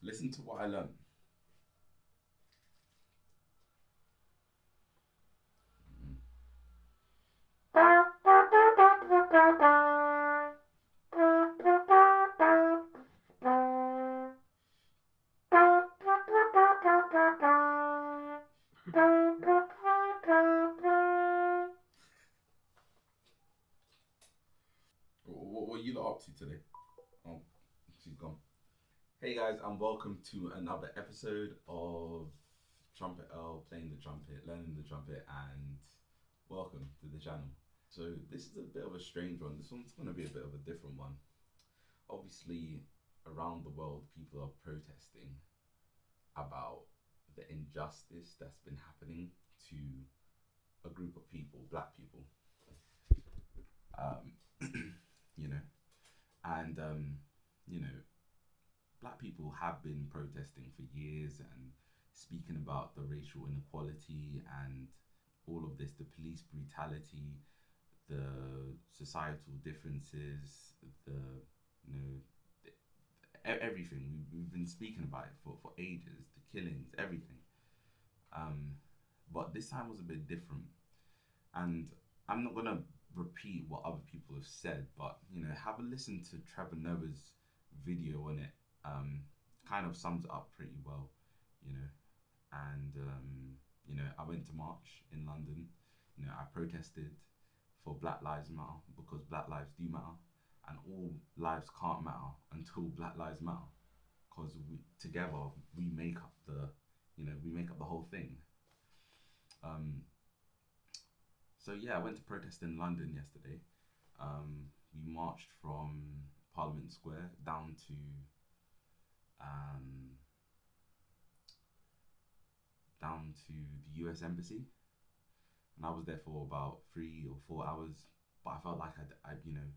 Listen to what I learned. What, are you lot up to today? Oh, she's gone. Hey guys, and welcome to another episode of Trumpet Earl, playing the trumpet, learning the trumpet, and welcome to the channel. So this is a bit of a strange one. This one's going to be a bit of a different one. Obviously, around the world, people are protesting about the injustice that's been happening to a group of people, black people. Um, you know, and um, you know, black people have been protesting for years and speaking about the racial inequality and all of this, the police brutality, the societal differences, the you know, e- everything. We've, we've been speaking about it for, for ages, the killings, everything. Um, but this time was a bit different, and I'm not gonna repeat what other people have said, but you know, have a listen to Trevor Noah's video on it. Um, kind of sums it up pretty well, you know. And um, you know, I went to march in London. You know, I protested for Black Lives Matter because Black lives do matter, and all lives can't matter until Black Lives Matter, because we together we make up the, you know, we make up the whole thing. Um, so yeah, I went to protest in London yesterday. Um, we marched from Parliament Square down to um, down to the U.S. Embassy, and I was there for about three or four hours. But I felt like I'd, I'd you know,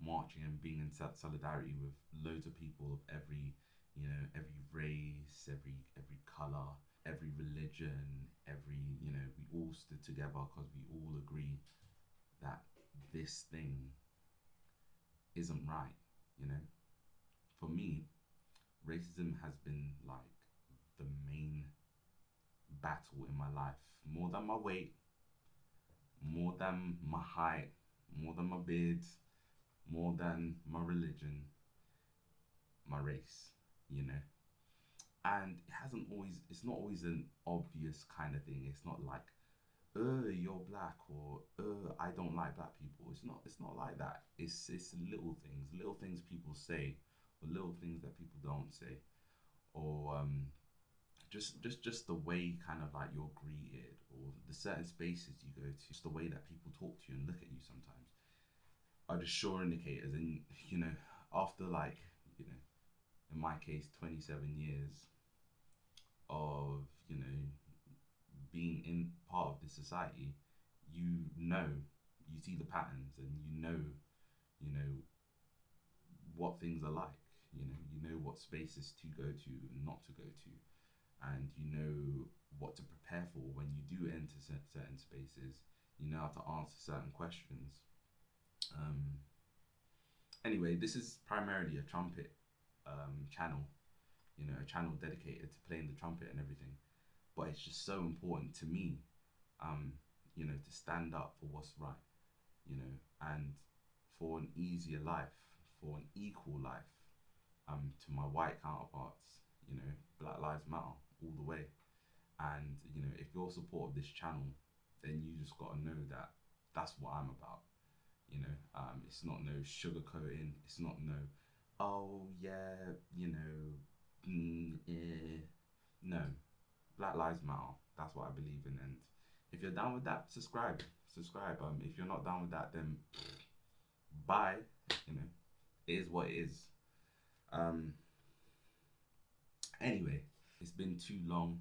marching and being in solidarity with loads of people of every, you know, every race, every every color, every religion, every you know, we all stood together because we all agree that this thing isn't right. You know, for me, racism has been like the main battle in my life, more than my weight, more than my height, more than my beard, more than my religion, my race. You know? And it hasn't always it's not always an obvious kind of thing. It's not like uh you're black or uh i don't like black people. It's not it's not like that. It's it's little things little things people say little things that people don't say or um just just just the way kind of like you're greeted or the certain spaces you go to just the way that people talk to you and look at you sometimes are just sure indicators. And you know after like you know in my case 27 years of you know being in part of this society you know you see the patterns and you know you know what things are like you know you know what spaces to go to and not to go to. And you know what to prepare for when you do enter certain spaces. You know how to answer certain questions. Um anyway this is primarily a trumpet um, channel, you know, a channel dedicated to playing the trumpet and everything. But it's just so important to me, um, you know, to stand up for what's right, you know, and for an easier life, for an equal life, um, to my white counterparts, you know, Black Lives Matter all the way. And you know, if you're support of this channel, then you just gotta know that that's what I'm about. You know, um, it's not no sugarcoating. It's not no oh yeah, you know, mm, eh. no, Black Lives Matter. That's what I believe in, and if you're down with that, subscribe, subscribe. Um, if you're not down with that, then bye. You know, it is what it is. Um. Anyway, it's been too long.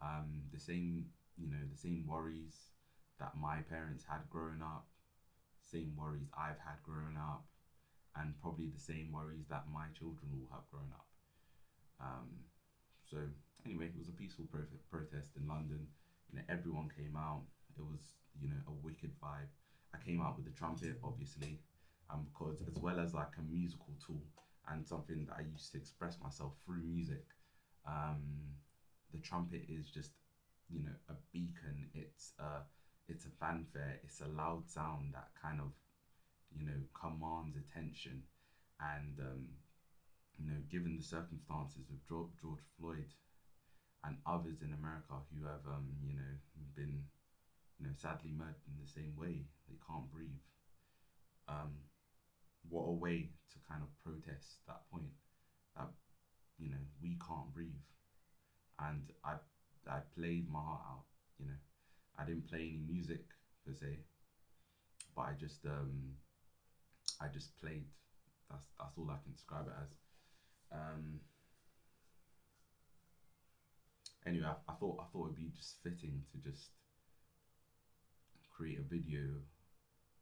Um, the same, you know, the same worries that my parents had growing up, same worries I've had growing up and probably the same worries that my children will have grown up. Um, so anyway, it was a peaceful pro- protest in London. You know, everyone came out. It was you know a wicked vibe. I came out with the trumpet, obviously, um, because as well as like a musical tool and something that I used to express myself through music. Um, the trumpet is just, you know, a beacon. It's a, it's a fanfare. It's a loud sound that kind of, you know, commands attention. And, um, you know, given the circumstances of George, Floyd and others in America who have, um, you know, been, you know, sadly murdered in the same way, they can't breathe. Um, what a way to kind of protest that point that you know we can't breathe. And i i played my heart out you know. I didn't play any music per se but i just um i just played. That's that's all i can describe it as. Um anyway I, I thought i thought it'd be just fitting to just create a video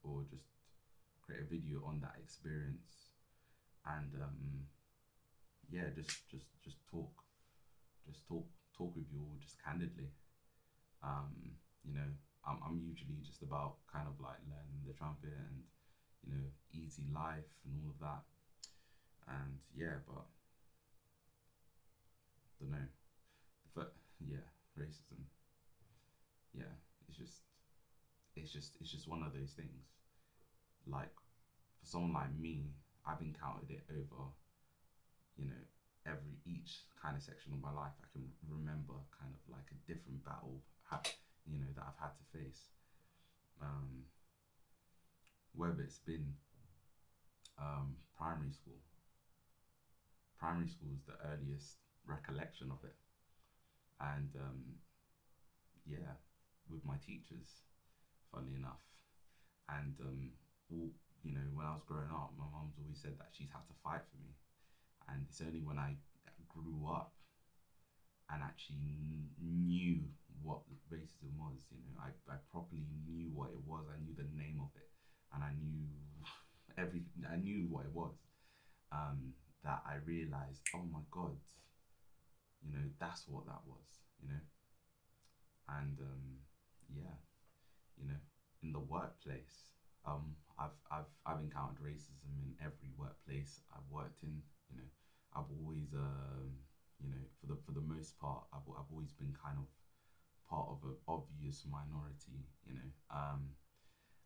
or just create a video on that experience and um, yeah just just just talk just talk talk with you all just candidly. Um, you know I'm, I'm usually just about kind of like learning the trumpet and you know easy life and all of that. And yeah but don't know. But yeah racism. Yeah it's just it's just it's just one of those things. Like for someone like me, I've encountered it over, you know, every each kind of section of my life. I can remember kind of like a different battle, you know, that I've had to face. Um, whether it's been um, primary school. Primary school is the earliest recollection of it, and um, yeah, with my teachers, funnily enough, and um, all, you know, when I was growing up, my mom's always said that she's had to fight for me. And it's only when I grew up and actually knew what racism was, you know, I, I properly knew what it was. I knew the name of it and I knew everything, I knew what it was. Um, that I realized, oh my God, you know, that's what that was, you know. And um, yeah, you know, in the workplace, um, I've I've I've encountered racism in every workplace I've worked in. You know, I've always um, you know for the for the most part I've I've always been kind of part of an obvious minority. You know, um,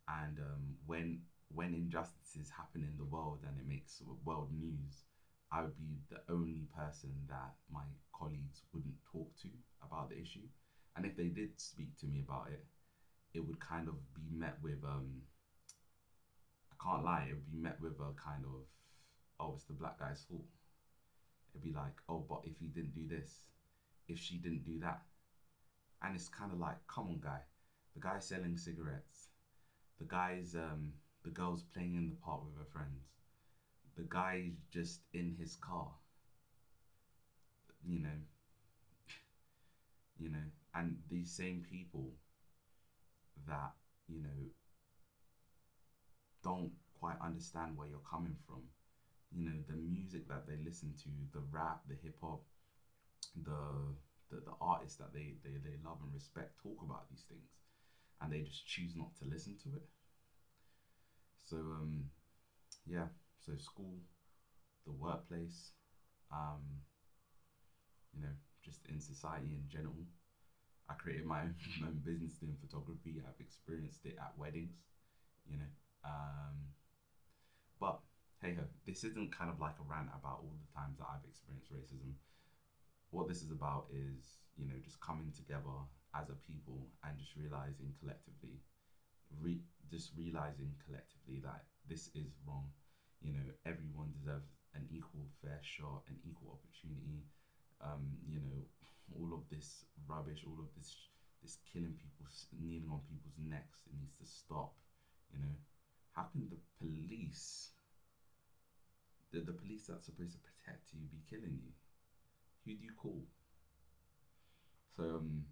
and um, when when injustices happen in the world and it makes world news, I would be the only person that my colleagues wouldn't talk to about the issue. And if they did speak to me about it, it would kind of be met with um, can't lie, it would be met with a kind of, oh, it's the black guy's fault. It'd be like, oh, but if he didn't do this, if she didn't do that. And it's kind of like, come on, guy. The guy's selling cigarettes. The guy's, um, the girl's playing in the park with her friends. The guy's just in his car. You know, you know, and these same people that, you know, don't quite understand where you're coming from. You know, the music that they listen to, the rap, the hip hop, the, the the artists that they, they, they love and respect talk about these things and they just choose not to listen to it. So um yeah, so school, the workplace, um, you know, just in society in general. I created my own, business doing photography. I've experienced it at weddings, you know, um, but hey ho, this isn't kind of like a rant about all the times that I've experienced racism. What this is about is, you know, just coming together as a people and just realizing collectively, re- just realizing collectively that this is wrong. You know, everyone deserves an equal fair shot, an equal opportunity. Um, you know, all of this rubbish, all of this this killing people, kneeling on people's necks, it needs to stop. You know, how can the police, the, the police that's supposed to protect you, be killing you? Who do you call? So, um,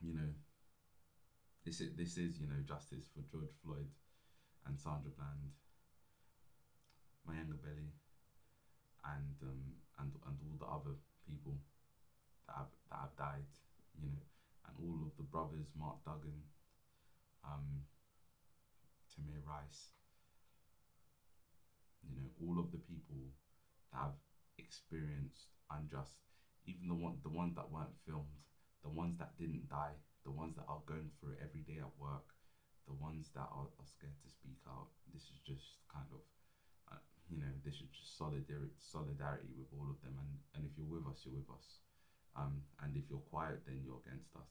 you know, this is, this is, you know, justice for George Floyd and Sandra Bland, Mujinga Belly, and, um, and, and all the other people that have, that have died, you know, and all of the brothers, Mark Duggan, um, Tamir Rice, you know, all of the people that have experienced unjust even the one the ones that weren't filmed, the ones that didn't die, the ones that are going through it every day at work, the ones that are, are scared to speak out. This is just kind of, uh, you know, this is just solidarity solidarity with all of them. And and if you're with us, you're with us. Um, and if you're quiet, then you're against us.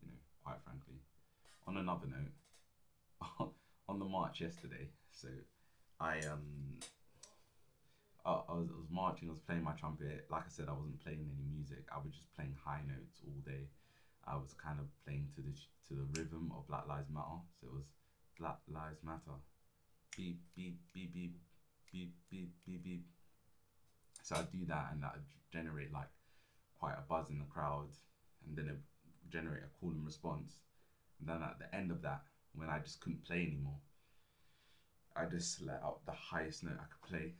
You know, quite frankly. On another note, on the march yesterday. So I um I, I, was, I was marching, I was playing my trumpet. Like I said, I wasn't playing any music. I was just playing high notes all day. I was kind of playing to the to the rhythm of Black Lives Matter. So it was Black Lives Matter. Beep beep beep beep beep beep beep beep. So I'd do that and that would generate like quite a buzz in the crowd and then it generate a call and response. And then at the end of that, when I just couldn't play anymore, I just let out the highest note I could play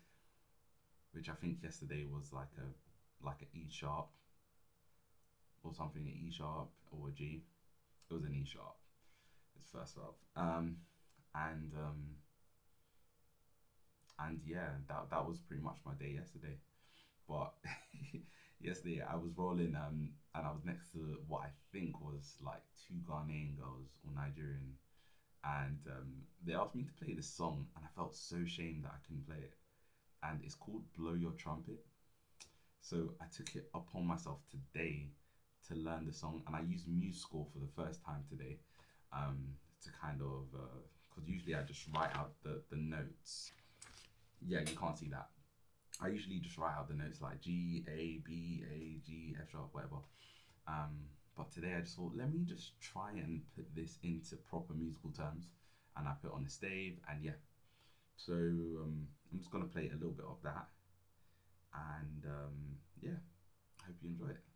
which I think yesterday was like a like an E sharp or something, an E sharp or a G. It was an E sharp. It's first up. Um, and um, and yeah, that that was pretty much my day yesterday. But yesterday I was rolling um, and I was next to what I think was like two Ghanaian girls or Nigerian, and um, they asked me to play this song, and I felt so ashamed that I couldn't play it and it's called Blow Your Trumpet. So I took it upon myself today to learn the song, and I used MuseScore for the first time today um, to kind of because uh, usually I just write out the the notes. Yeah, you can't see that. I usually just write out the notes like G A B A G F sharp whatever. Um, but today I just thought let me just try and put this into proper musical terms, and I put on the stave, and yeah, so um, I'm just going to play a little bit of that. And um, yeah, I hope you enjoy it.